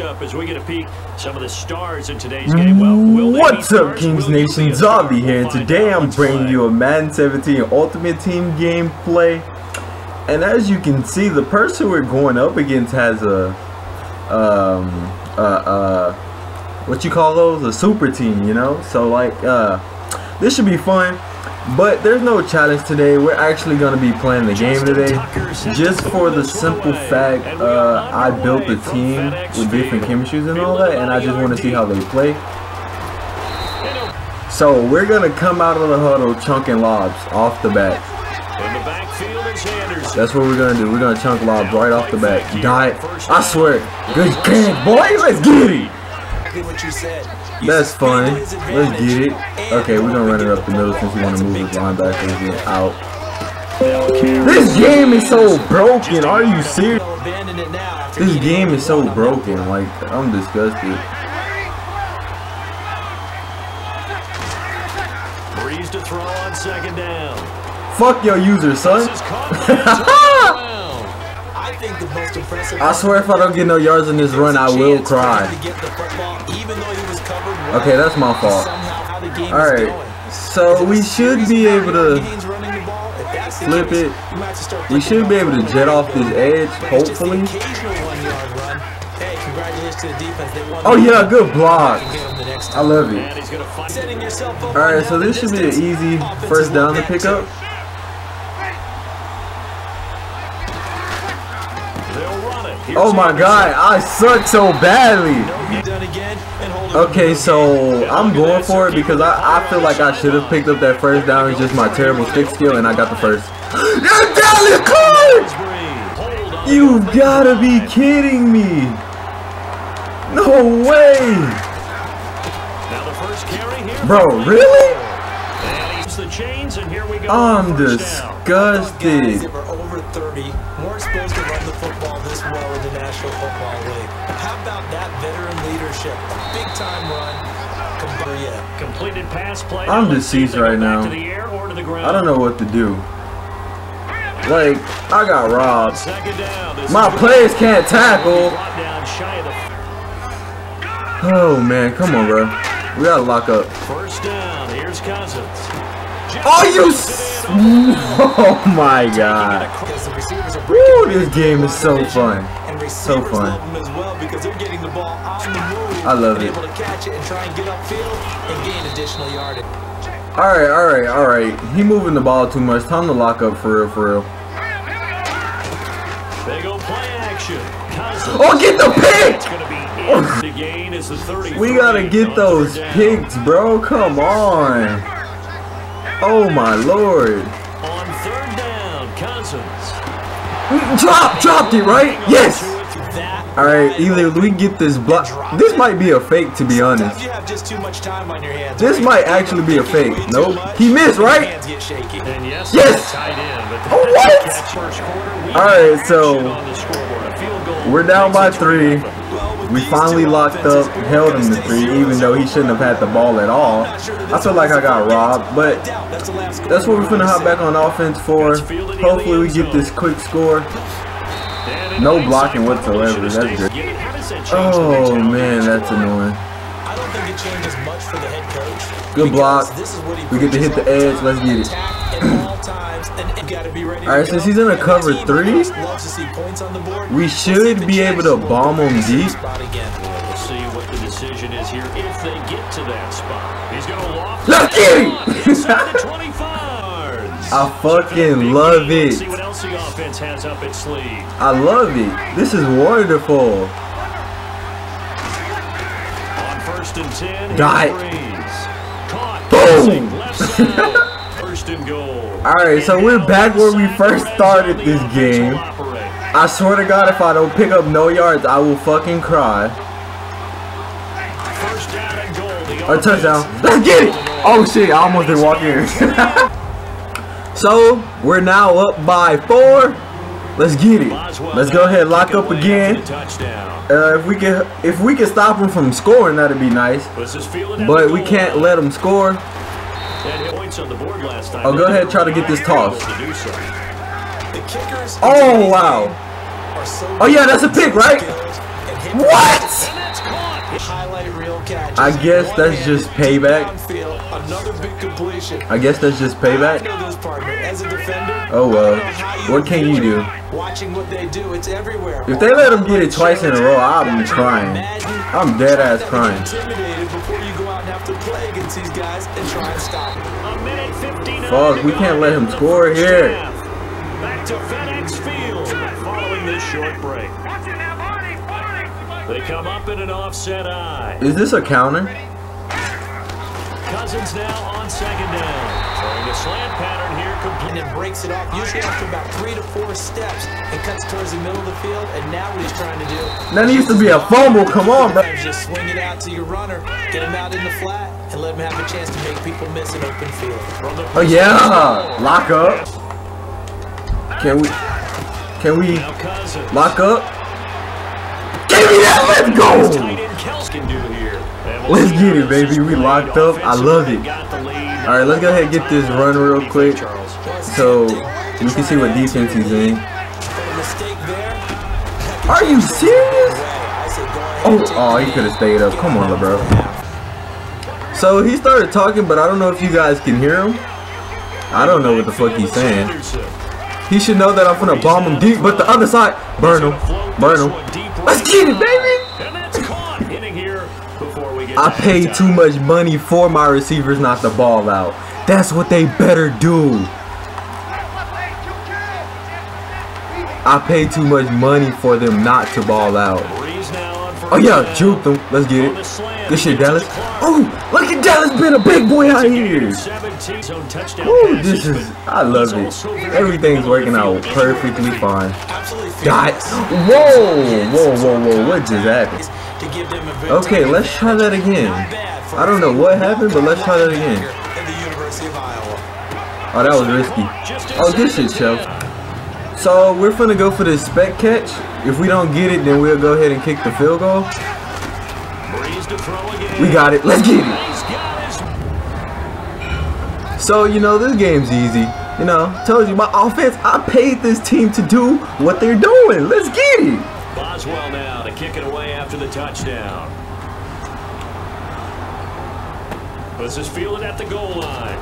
Up as we get a peek some of the stars in today's game. Well, What's up. Kings Nation? Zombie here, and We'll today. I'm bringing play. you a Madden 17 Ultimate Team gameplay. And as you can see, the person we're going up against has a, um, uh, uh, what you call those? A super team, you know? So, like, uh, this should be fun. But there's no challenge today. We're actually going to be playing the game today. Just for the simple fact, uh, I built a team with different chemistries and all that, and I just want to see how they play. So we're gonna come out of the huddle chunking lobs off the bat. In the backfield is Anderson. That's what we're gonna do. We're gonna chunk lobs right off the bat. Die. I swear. Good catch, boy. Let's get it. what you said. That's fine. Let's get it. Okay, we're gonna run it up the middle since we want to move his linebackers get out. This game is so broken. Are you serious? They'll abandon it now after This game is so broken. Like I'm disgusted. Brees to throw on second down. Fuck your user, son. This is caught by Antonio Brown. I think the most impressive. I swear if I don't get no yards in this run, I will cry. Okay, that's my fault. Somehow how the game All is right, going. so we should be able to flip it. We should be able to jet off this edge, hopefully. Oh yeah, good block. I love it. And he's going to fight. Setting yourself up All right, right so this should be an easy first down to pick up. Oh my god, I suck so badly. No, done again, and hold it Okay, so I'm going for it because I, I feel like I should have picked up that first down. It's just my terrible stick skill, and I got the first. You're Dallas Clark! Hold on. You gotta be kidding me! No way! Now the first carry here. Bro, really? And he's the chains, and here we go. I'm First down. Guys disgusted. that were over 30 weren't supposed to run the football this well in the National Football League. How about that veteran leadership? Big time run. Completed pass play. I'm Now let's see if deceased right now. To the air or to the ground. I don't know what to do. Like, I got robbed. Second down. This My players can't tackle. Brought down shy of the Oh man, come on, bro. We gotta lock up. first down. Here's Cousins. Oh, you! s- Oh my god. Because the receivers are Woo, this game is so fun. And So receivers fun. love them as well because they're getting the ball on the move. I love it. able to catch it and try and get upfield and gain additional yardage. Alright, alright, alright. He moving the ball too much. Time to lock up for real, for real. They go play action. Oh, get the pick! It's going to be in the gain is the 30. We gotta get those picks, bro. Come on. Oh my lord. On third down, Cousins. Drop, dropped it, right? Yes. Alright, either we get this block. This might be a fake, to be honest. you have just too much time on your hands. This might actually be a fake. Way Nope. He missed, right? Hands get shaky. And yes, Yes! tight but Oh, what? a catch first quarter. We All right, so action on the scoreboard. A field goal We're down by three. 20. Well, with We finally locked up, held him to three, even though he shouldn't have had the ball at all. I feel like I got robbed, but That's what we're going to hop back on offense for. Hopefully we get this quick score. No blocking whatsoever, that's good. Oh man, that's annoying. I don't think it changes much for the head coach. Good block. This is what he We get to hit the preaches all edge. Let's get it. Attack all times, and you gotta be ready All right, go. since he's in a And cover three, loves to see points on the board. we should be able to bomb We'll him deep. spot again. We'll see what the decision is here if they get to that spot. He's going to loft. Let's get it! Inside the 25 yards. I fucking love it. See what else the offense has up its sleeve. I love it. This is wonderful. On first and 10, Die. here's Brees. Caught. Boom. First and goal. Alright, so we're back where we first started this game. I swear to God, if I don't pick up no yards, I will fucking cry. First down and goal. The Or touchdown. Let's get it! Oh shit, I almost did walk in. so, we're now up by four. Let's get it. Let's go ahead, lock up again. after the Touchdown. Uh, if we can, if we can stop them from scoring, that'd be nice. This is fielded at But we can't let them score. They had points on the board last time. Oh, go ahead, try to get this toss. To do so. The kickers. Oh wow. Oh, yeah, that's a pick, right? and What? And that's caught. highlight reel catch. I guess that's just payback. Downfield, another big completion. I guess that's just payback. know this part, but as a defender, Oh, well. I don't know how What can you do? Watching what they do, it's everywhere. If they let him get it twice in a row, I'm crying. I'm dead ass crying. Intimidated before you go out and have to play against these guys and try and stop them. A minute 59 Fuck, we can't let him score first here. half. Back to FedEx Field following this short break. They come up in an offset eye. Is this a counter? Cousins now on second down. Throwing a slant pattern here. Complete. And then breaks it off, usually after about three to four steps, and cuts towards the middle of the field. And now what he's trying to do. That needs to be a fumble. Come on, bro. Just swing it out to your runner, get him out in the flat, and let him have a chance to make people miss an open field. Oh yeah, lock up. Can we? Can we lock up? Give me that. Let's go. Let's get it, baby. We locked up. I love it. All right, let's go ahead and get this run real quick, so we can see what defense he's in. Are you serious? Oh, oh, he could have stayed up. Come on, bro. So he started talking, but I don't know if you guys can hear him. I don't know what the fuck he's saying. He should know that I'm gonna bomb him deep, but the other side, burn him, burn him. Let's get it, baby. I paid too much money for my receivers not to ball out. That's what they better do. I paid too much money for them not to ball out. Oh yeah, juked them. Let's get it. Good shit, Dallas. Oh, look at Dallas being a big boy out here. 17 zone touchdown Ooh, this is, I love it. Everything's working out perfectly fine. Got, whoa, whoa, whoa, whoa, what just happened? To give them a very Okay, let's try that again. Not bad for I don't know what happened, but let's try that again. in the University of Iowa. Oh, that was risky. Oh, good shit, Chelsea. So we're finna go for this spec catch. If we don't get it, then we'll go ahead and kick the field goal. Brees to throw again. We got it. Let's get it. He's got his So you know this game's easy. You know, told you my offense. I paid this team to do what they're doing. Let's get it. Boswell now to kick it away after the touchdown. This is fielded at the goal line.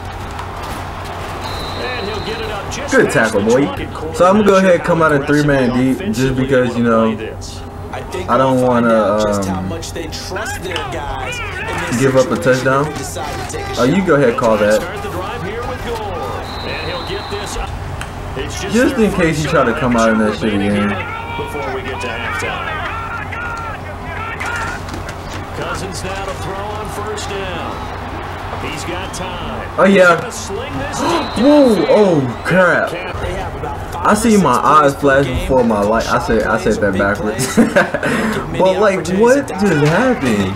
And he'll get it up just Good tackle, boy. So I'm gonna go ahead and come out in three-man deep just because, you know. I, think I don't wanna, out just how um, much they trust their guys give up a touchdown. when they decide to Oh, you go ahead call that. Start the drive here with Gore. And he'll get this up. It's just, in case you try to come out in that shit again. Before we get to halftime. Cousins now to throw on first down. He's got time. Oh, yeah. He's gonna sling Whoa! Oh crap! They have about five I see my eyes flash before my light. I said I said that backwards. plays. Give many but like, what just happened?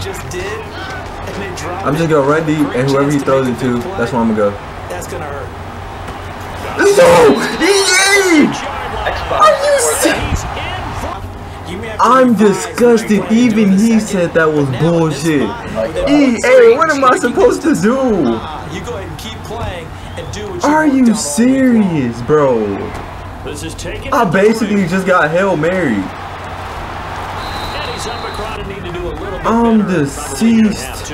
I'm just gonna run deep, and whoever he throws it to, that's where I'm gonna go. That's gonna hurt. Let's go! Are you serious? He's in front. You may have to I'm disgusted. Even doing in a he said that was but now in this bullshit. spot, with E, it- hey, what am I supposed to do? You go ahead and keep playing and do what you Are you on all week long. serious, bro? This is taken. I basically just got Hail Mary. And he's up across and need to do a little bit I'm better. Probably gonna deceased.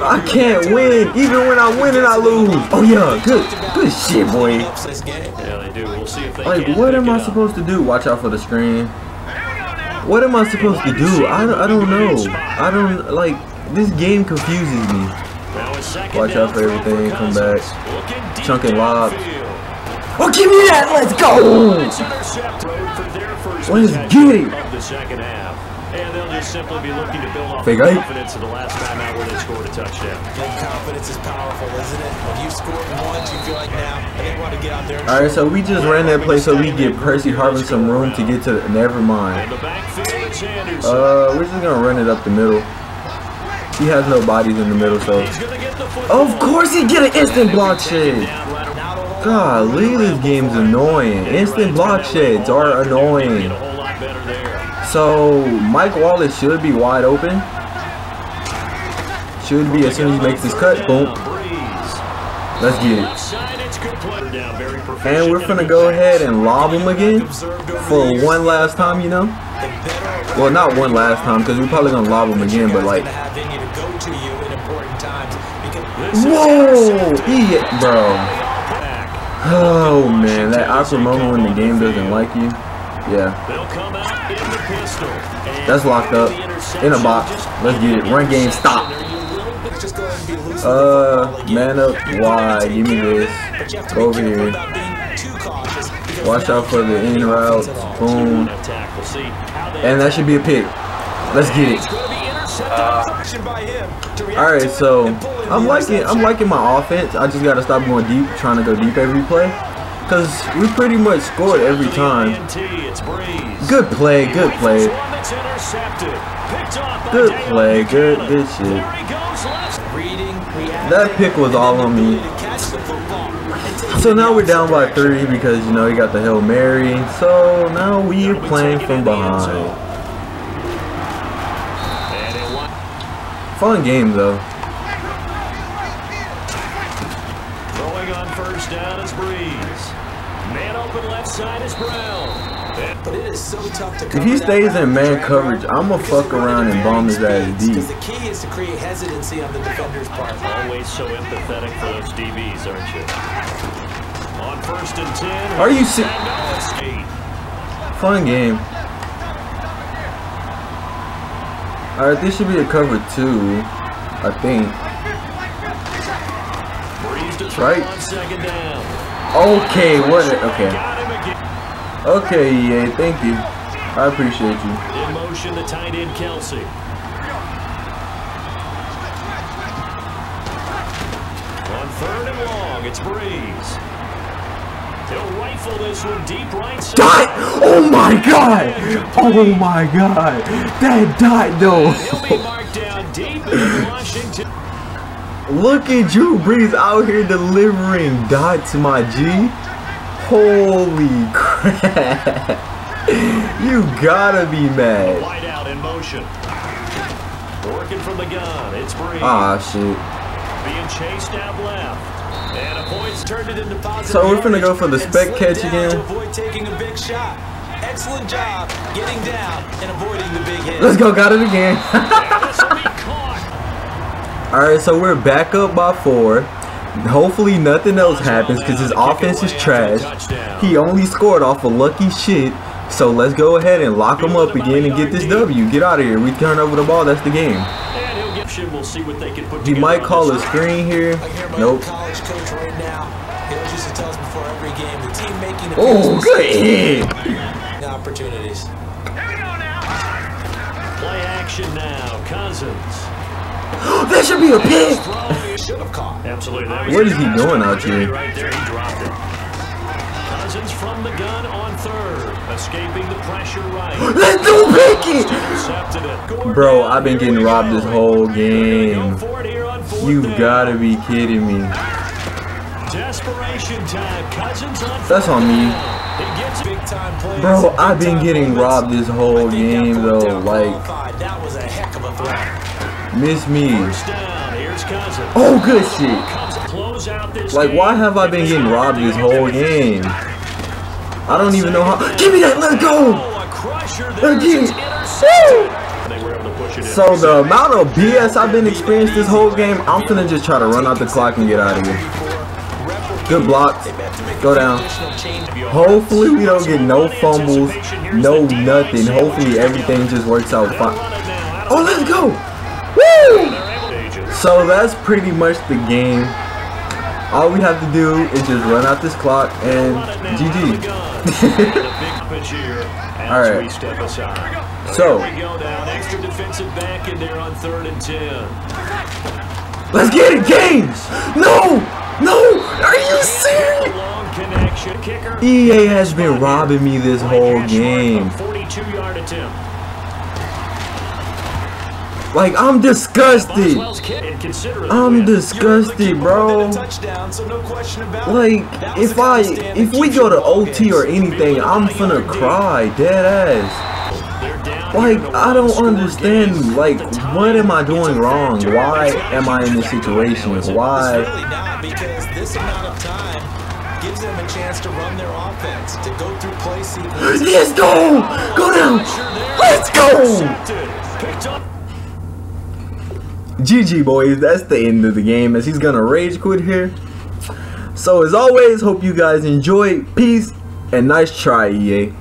Have to, no? I can't win. Even when I win and I lose. Oh yeah, good, good shit, boy. Helps this game. Yeah, they do. We'll see if they Like, what am I supposed to do? Watch out for the screen. What am I supposed to do? I, I don't know. I don't like this game confuses me. Now a second Watch out for everything, come back. Cousins. Looking deep Chunking lobs. downfield. Oh, give me that. Let's go. It's intercepted for their first Let's get it. Of the second half. And they'll just simply be looking to build off Fake the confidence of the last time out where they scored a touchdown. Good confidence is powerful, isn't it? When you scored once, you feel like now, and they want to get out there. All right, so we just ran that play so we get Percy Harvin some room to get to. Never mind. the backfield, it's Anderson. Uh, we're just gonna run it up the middle. He has no bodies in the middle, so. He's gonna get the football. Of course he get an instant block shed. Down right around. Golly, this game's annoying. Instant block sheds are annoying. So Mike Wallace should be wide open. Should be as soon as he makes this cut. Boom. Let's get it. And we're gonna go ahead and lob him again for one last time, you know. Well, not one last time because we're probably gonna lob him again, but like, whoa, he, bro. Oh man, that awkward moment when the game doesn't like you. Yeah, That's locked up. In a box. Let's get it. Run game, stop. Uh, man up wide. Give me this. Go over here. Watch out for the in all. Boom. And that should be a pick. Let's get it. React All right, so I'm liking I'm liking my offense. I just gotta stop going deep, trying to go deep every play, cause we pretty much scored every time. INT, It's Brees. Good play, good play. Rifles one that's intercepted. Picked off by Good play, good- good shit. There he goes left. Reading, reacting, That pick was all on me. ability to catch the football and take So now we're down by three because you know he got the hail mary. So now we are playing from in the end behind. zone. And it won. Fun game though. Open left side is Brown. But it is so tough to If he stays in man coverage, I'ma fuck around and bomb his ass speeds, deep. Because the key is to create hesitancy on the defender's part. always so empathetic for those DBs, aren't you? On first and ten. Are you se- And no escape. Fun game. Alright, this should be a cover two, I think. Brees to throw Right. On second down. Okay, what? Okay. Him again. Okay, EA, thank you. I appreciate you. In motion, the tight end Kelce. On third and long, it's Brees. He'll rifle this one deep right side. Dot! Oh my god! Oh my god! That dot though! He'll be marked down deep in Washington. Look at Drew Brees out here delivering dots, my G. Holy crap! You gotta be mad. Wide out in motion. Working from the gun, it's Brees. Ah shit. Being chased out left. And a points turned it into positive. So we're finna go for the spec catch again? To avoid taking a big shot. Excellent job getting down and avoiding the big hit. Let's go, got it again. Alright, so we're back up by four. Hopefully nothing else happens because his offense is trash. He only scored off of lucky shit. So let's go ahead and lock him up again and get this W. Get out of here. We turn over the ball. That's the game. And he'll get We'll see what they can put He together might call a screen here. I can hear my Nope. old college coach right now. He always used tell us before every game, the team making the Oh, good hit. opportunities. Play action now. Cousins. That should be a pick. Throw. Should have caught. Absolutely. What is he doing out here? Right there, he dropped it. Cousins from the gun on third, escaping the pressure right. Let's do pick it. Intercepted it. Gordon Bro. I've been getting robbed this whole game. gonna go for it here on fourth You down. gotta be kidding me. Desperation time. Cousins on That's on me. He gets Big time plays. Bro, I've been getting robbed this whole I think that game though. Like. That was a heck of a throw. Miss me. first down. Here's Cousins. Oh, good shit. Comes close out this Like, why have I been getting robbed this whole game? I don't even know how. Give me that. Let's go. Oh. Again. It's intercepted. They were able to push it in. So the amount of BS I've been experiencing this whole game, I'm finna just try to run out the clock and get out of here. Good blocks. Go down. Hopefully we don't get no fumbles, no nothing. Hopefully everything just works out fine. Oh, let's go. Woo! So that's pretty much the game. All we have to do is just run out this clock and GG. All right. right. Step aside. So- we go down. Extra defensive back in there on third and ten. Let's get it, games. No, no. Are you serious? Long connection. Kicker. EA has been robbing me this whole game. 42 yard attempt. Like I'm disgusted. Boswell's kick and consider it a I'm disgusted, bro. Touchdown, so no question about it. Like if I kind of stand if we go to OT or anything, I'm finna cry, dead ass. Like here in a I don't understand. Like what am I doing wrong? Why It's got a am I in this factor right now, situation? isn't it? It's Why? really not because this amount of time gives them a chance to run their offense, to go through play sequences. Let's go! Go down! Let's go! GG boys, that's the end of the game as he's gonna rage quit here. So as always, hope you guys enjoyed. Peace and nice try, EA.